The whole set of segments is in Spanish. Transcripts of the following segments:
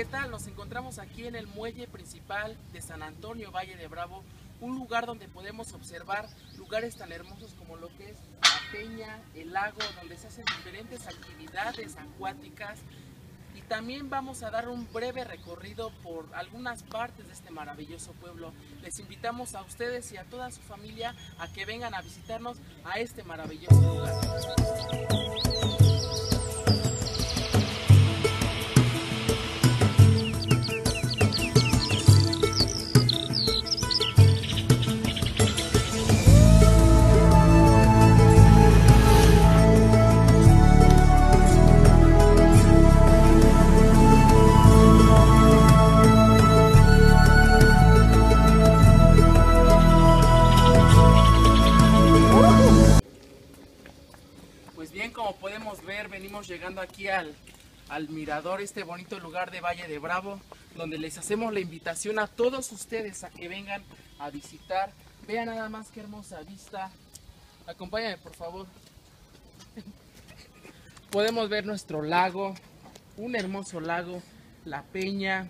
¿qué tal? Nos encontramos aquí en el muelle principal de San Antonio, Valle de Bravo, un lugar donde podemos observar lugares tan hermosos como lo que es la peña, el lago, donde se hacen diferentes actividades acuáticas. Y también vamos a dar un breve recorrido por algunas partes de este maravilloso pueblo. Les invitamos a ustedes y a toda su familia a que vengan a visitarnos a este maravilloso lugar. Venimos llegando aquí al, al mirador, este bonito lugar de Valle de Bravo, donde les hacemos la invitación a todos ustedes a que vengan a visitar. Vean nada más qué hermosa vista. Acompáñame, por favor. Podemos ver nuestro lago, un hermoso lago, la peña.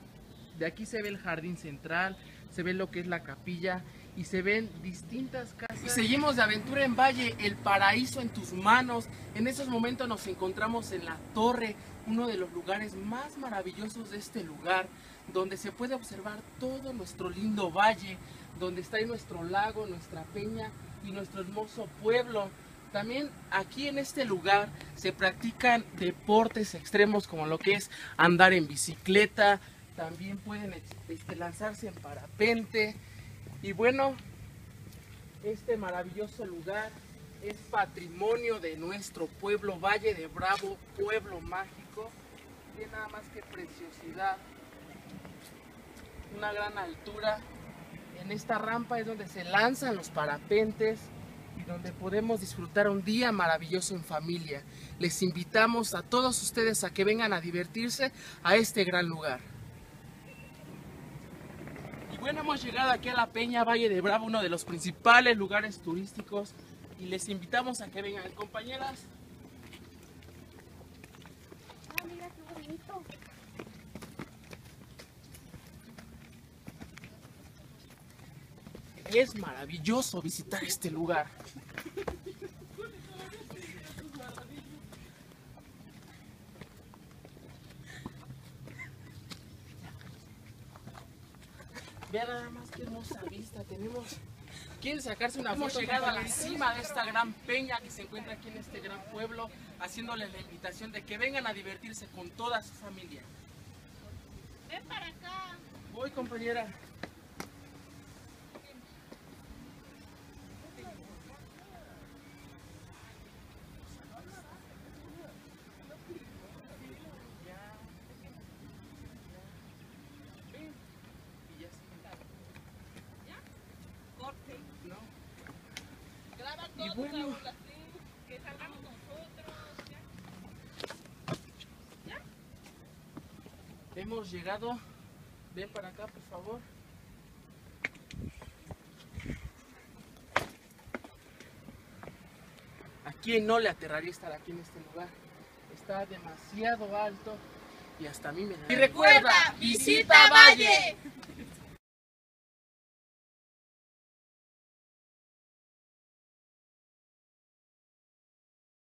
De aquí se ve el jardín central, se ve lo que es la capilla y se ven distintas casas. Seguimos de aventura en Valle, el paraíso en tus manos. En esos momentos nos encontramos en la torre, uno de los lugares más maravillosos de este lugar, donde se puede observar todo nuestro lindo valle, donde está nuestro lago, nuestra peña y nuestro hermoso pueblo. También aquí en este lugar se practican deportes extremos como lo que es andar en bicicleta, también pueden este, lanzarse en parapente. Y bueno, este maravilloso lugar es patrimonio de nuestro pueblo, Valle de Bravo, pueblo mágico. Tiene nada más que preciosidad, una gran altura. En esta rampa es donde se lanzan los parapentes y donde podemos disfrutar un día maravilloso en familia. Les invitamos a todos ustedes a que vengan a divertirse a este gran lugar. Bueno, hemos llegado aquí a la Peña Valle de Bravo, uno de los principales lugares turísticos. Y les invitamos a que vengan, compañeras. Ah, mira qué bonito. Es maravilloso visitar este lugar. Vean nada más qué hermosa vista tenemos. ¿Quieren sacarse una foto? Llegado a la cima de esta gran peña que se encuentra aquí en este gran pueblo, haciéndoles la invitación de que vengan a divertirse con toda su familia. Ven para acá. Voy, compañera. Ven. Y ya se Corte. ¿no? Graba Y todo, bueno. Raúl, así. Que salgamos nosotros. ¿ya? Hemos llegado. Ven para acá, por favor. ¿A quién no le aterraría estar aquí en este lugar? Está demasiado alto y hasta a mí me da. Y recuerda, visita Valle.